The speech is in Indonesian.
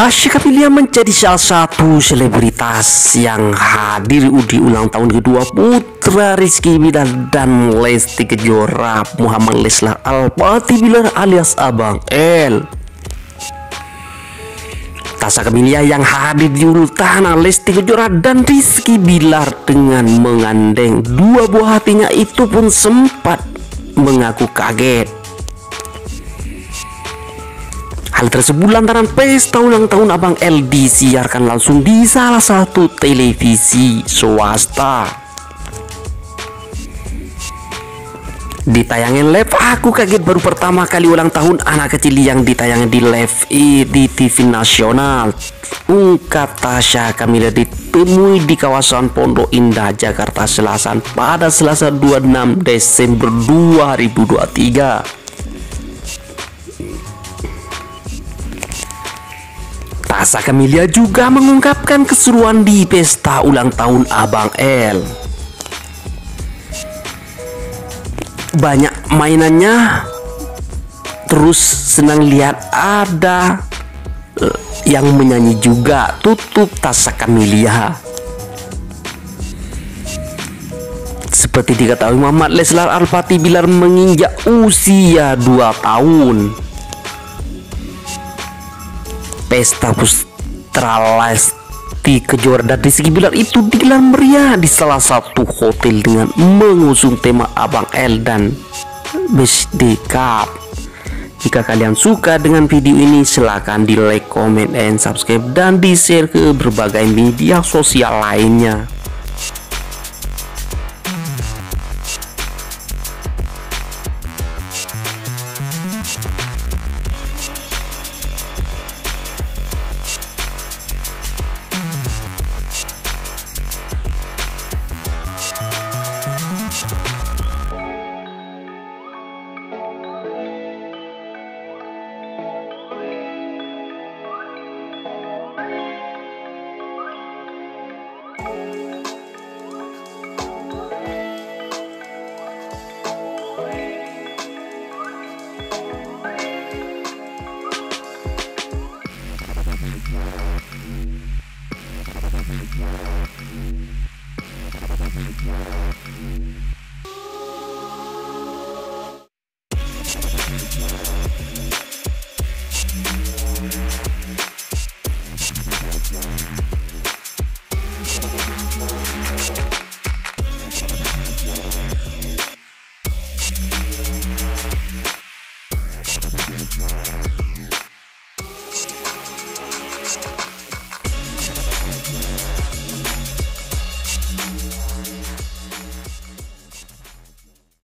Tasya Kapilia menjadi salah satu selebritas yang hadir di ulang tahun kedua putra Rizky Bilar dan Lesti Kejora Muhammad Leslar Al-Fatih Bilar alias Abang L. Tasya Kapilia yang hadir di tanah Lesti Kejora dan Rizky Bilar dengan mengandeng dua buah hatinya itu pun sempat mengaku kaget Hal tersebut lantaran pesta ulang tahun Abang L disiarkan langsung di salah satu televisi swasta. Ditayangin live, aku kaget baru pertama kali ulang tahun anak kecil yang ditayangin di live di TV nasional. Ungkap Tasya Kamila ditemui di kawasan Pondok Indah, Jakarta Selatan pada Selasa 26 Desember 2023. Tasa Kamilia juga mengungkapkan keseruan di pesta ulang tahun Abang L. Banyak mainannya, terus senang lihat ada eh, yang menyanyi juga tutup Tasa Kamilia. Seperti diketahui Muhammad Leslar Al-Fatih Bilar menginjak usia 2 tahun. Pesta Putra Lesti Kejora dan Rizky Bilar itu digelar meriah di salah satu hotel dengan mengusung tema Abang L dan Birthday Cup. Jika kalian suka dengan video ini silahkan di like, comment, and subscribe dan di share ke berbagai media sosial lainnya. Yeah.